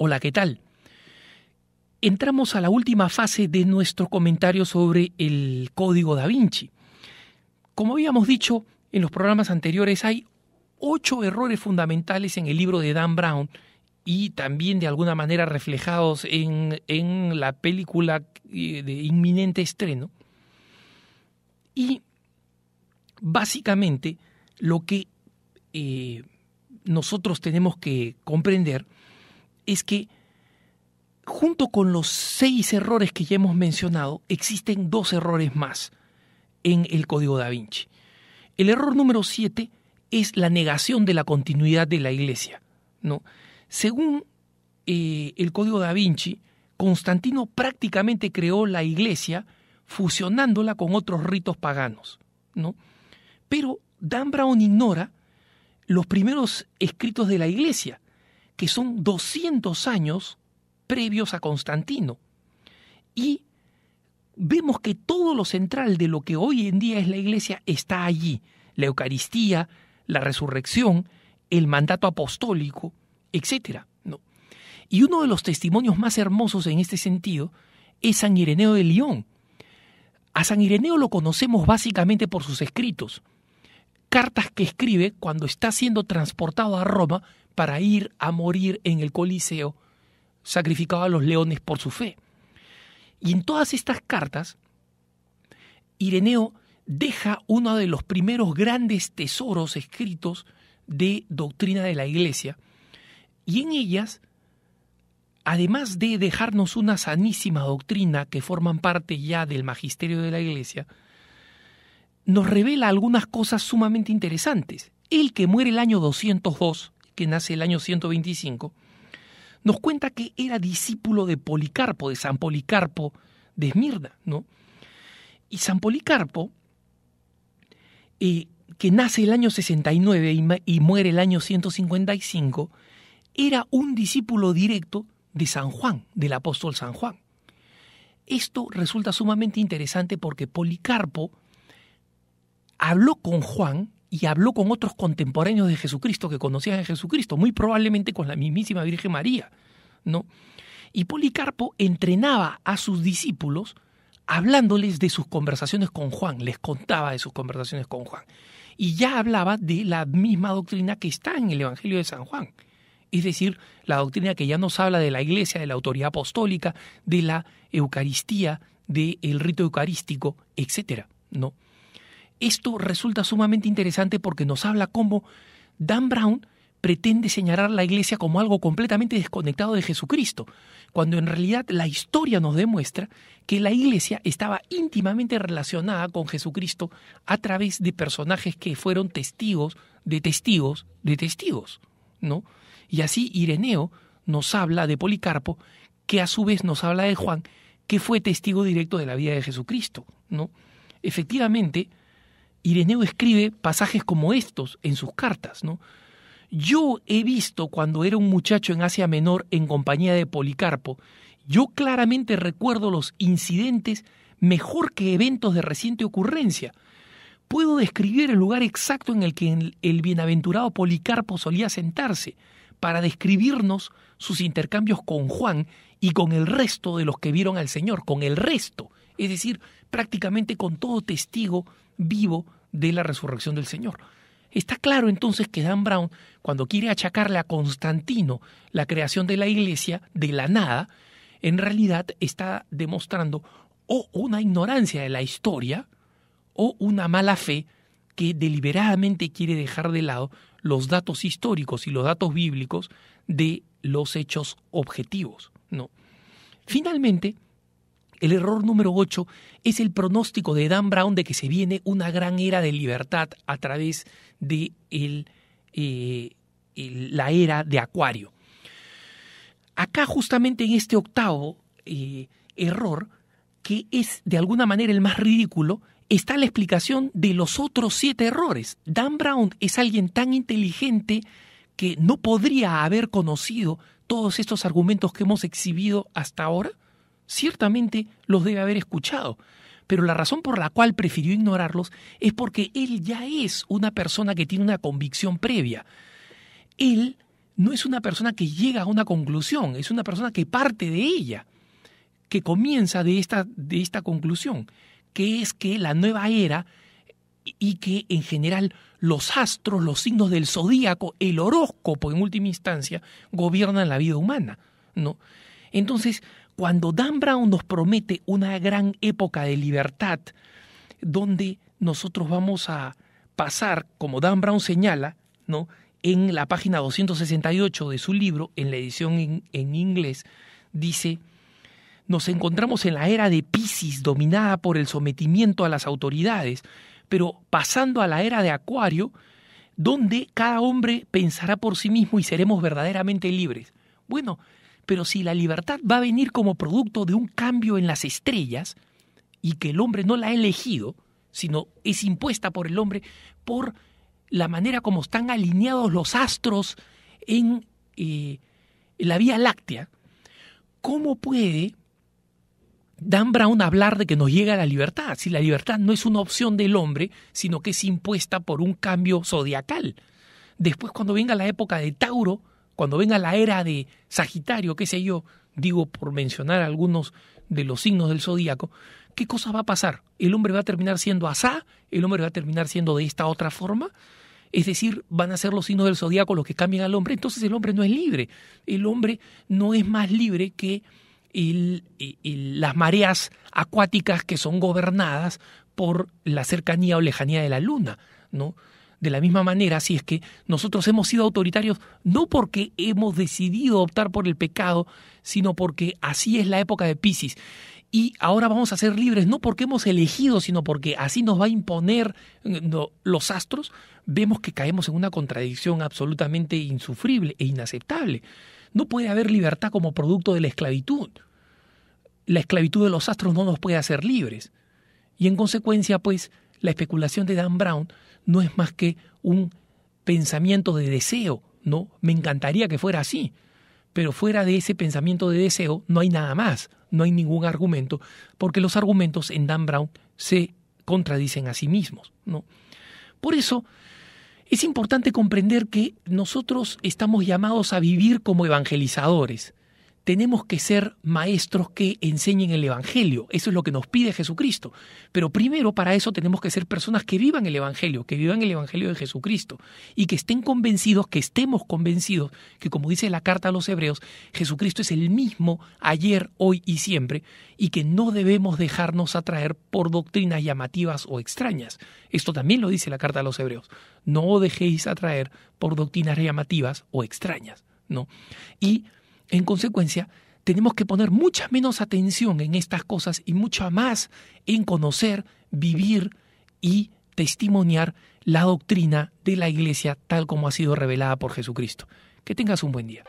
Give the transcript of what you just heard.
Hola, ¿qué tal? Entramos a la última fase de nuestro comentario sobre el código da Vinci. Como habíamos dicho en los programas anteriores, hay ocho errores fundamentales en el libro de Dan Brown y también de alguna manera reflejados en, en la película eh, de inminente estreno. Y básicamente lo que eh, nosotros tenemos que comprender es que junto con los seis errores que ya hemos mencionado, existen dos errores más en el código da Vinci. El error número siete es la negación de la continuidad de la iglesia. ¿no? Según eh, el código da Vinci, Constantino prácticamente creó la iglesia fusionándola con otros ritos paganos. ¿no? Pero Dan Brown ignora los primeros escritos de la iglesia, que son 200 años previos a Constantino. Y vemos que todo lo central de lo que hoy en día es la iglesia está allí. La Eucaristía, la resurrección, el mandato apostólico, etc. ¿no? Y uno de los testimonios más hermosos en este sentido es San Ireneo de León. A San Ireneo lo conocemos básicamente por sus escritos, cartas que escribe cuando está siendo transportado a Roma para ir a morir en el Coliseo, sacrificado a los leones por su fe. Y en todas estas cartas, Ireneo deja uno de los primeros grandes tesoros escritos de doctrina de la Iglesia, y en ellas, además de dejarnos una sanísima doctrina que forman parte ya del magisterio de la Iglesia, nos revela algunas cosas sumamente interesantes. El que muere el año 202, que nace el año 125, nos cuenta que era discípulo de Policarpo, de San Policarpo de Esmirna, ¿no? Y San Policarpo, eh, que nace el año 69 y, y muere el año 155, era un discípulo directo de San Juan, del apóstol San Juan. Esto resulta sumamente interesante porque Policarpo habló con Juan y habló con otros contemporáneos de Jesucristo que conocían a Jesucristo, muy probablemente con la mismísima Virgen María, ¿no? Y Policarpo entrenaba a sus discípulos hablándoles de sus conversaciones con Juan, les contaba de sus conversaciones con Juan. Y ya hablaba de la misma doctrina que está en el Evangelio de San Juan. Es decir, la doctrina que ya nos habla de la iglesia, de la autoridad apostólica, de la Eucaristía, del rito eucarístico, etc. ¿no? Esto resulta sumamente interesante porque nos habla cómo Dan Brown pretende señalar la iglesia como algo completamente desconectado de Jesucristo, cuando en realidad la historia nos demuestra que la iglesia estaba íntimamente relacionada con Jesucristo a través de personajes que fueron testigos de testigos de testigos, ¿no? Y así Ireneo nos habla de Policarpo, que a su vez nos habla de Juan, que fue testigo directo de la vida de Jesucristo, ¿no? Efectivamente, Ireneo escribe pasajes como estos en sus cartas, ¿no? Yo he visto cuando era un muchacho en Asia Menor en compañía de Policarpo, yo claramente recuerdo los incidentes mejor que eventos de reciente ocurrencia. Puedo describir el lugar exacto en el que el bienaventurado Policarpo solía sentarse para describirnos sus intercambios con Juan y con el resto de los que vieron al Señor, con el resto, es decir, prácticamente con todo testigo vivo de la resurrección del Señor. Está claro entonces que Dan Brown, cuando quiere achacarle a Constantino la creación de la iglesia de la nada, en realidad está demostrando o una ignorancia de la historia o una mala fe que deliberadamente quiere dejar de lado los datos históricos y los datos bíblicos de los hechos objetivos. ¿no? Finalmente, el error número 8 es el pronóstico de Dan Brown de que se viene una gran era de libertad a través de eh, la era de Acuario. Acá justamente en este octavo eh, error, que es de alguna manera el más ridículo, está la explicación de los otros siete errores. Dan Brown es alguien tan inteligente que no podría haber conocido todos estos argumentos que hemos exhibido hasta ahora ciertamente los debe haber escuchado, pero la razón por la cual prefirió ignorarlos es porque él ya es una persona que tiene una convicción previa. Él no es una persona que llega a una conclusión, es una persona que parte de ella, que comienza de esta, de esta conclusión, que es que la nueva era y que en general los astros, los signos del zodíaco, el horóscopo en última instancia, gobiernan la vida humana, ¿no? Entonces, cuando Dan Brown nos promete una gran época de libertad, donde nosotros vamos a pasar, como Dan Brown señala, ¿no? en la página 268 de su libro, en la edición en, inglés, dice, nos encontramos en la era de Pisces dominada por el sometimiento a las autoridades, pero pasando a la era de Acuario, donde cada hombre pensará por sí mismo y seremos verdaderamente libres. Bueno, pero si la libertad va a venir como producto de un cambio en las estrellas y que el hombre no la ha elegido, sino es impuesta por el hombre por la manera como están alineados los astros en, eh, la Vía Láctea, ¿cómo puede Dan Brown hablar de que nos llega la libertad? Si la libertad no es una opción del hombre, sino que es impuesta por un cambio zodiacal. Después, cuando venga la época de Tauro, cuando venga la era de Sagitario, qué sé yo, digo por mencionar algunos de los signos del zodíaco, ¿qué cosa va a pasar? ¿El hombre va a terminar siendo asá? ¿El hombre va a terminar siendo de esta otra forma? Es decir, van a ser los signos del zodiaco los que cambian al hombre. Entonces el hombre no es libre. El hombre no es más libre que las mareas acuáticas que son gobernadas por la cercanía o lejanía de la luna, ¿no? De la misma manera, si es que nosotros hemos sido autoritarios no porque hemos decidido optar por el pecado, sino porque así es la época de Pisces y ahora vamos a ser libres no porque hemos elegido, sino porque así nos va a imponer eh, los astros, vemos que caemos en una contradicción absolutamente insufrible e inaceptable. No puede haber libertad como producto de la esclavitud. La esclavitud de los astros no nos puede hacer libres. Y en consecuencia, pues, la especulación de Dan Brown no es más que un pensamiento de deseo, ¿no? Me encantaría que fuera así, pero fuera de ese pensamiento de deseo no hay nada más, no hay ningún argumento, porque los argumentos en Dan Brown se contradicen a sí mismos. ¿no? Por eso es importante comprender que nosotros estamos llamados a vivir como evangelizadores, tenemos que ser maestros que enseñen el Evangelio. Eso es lo que nos pide Jesucristo. Pero primero para eso tenemos que ser personas que vivan el Evangelio, que vivan el Evangelio de Jesucristo y que estén convencidos, que estemos convencidos que como dice la carta a los Hebreos, Jesucristo es el mismo ayer, hoy y siempre y que no debemos dejarnos atraer por doctrinas llamativas o extrañas. Esto también lo dice la carta a los Hebreos. No dejéis atraer por doctrinas llamativas o extrañas. ¿no? Y en consecuencia, tenemos que poner mucha menos atención en estas cosas y mucha más en conocer, vivir y testimoniar la doctrina de la Iglesia tal como ha sido revelada por Jesucristo. Que tengas un buen día.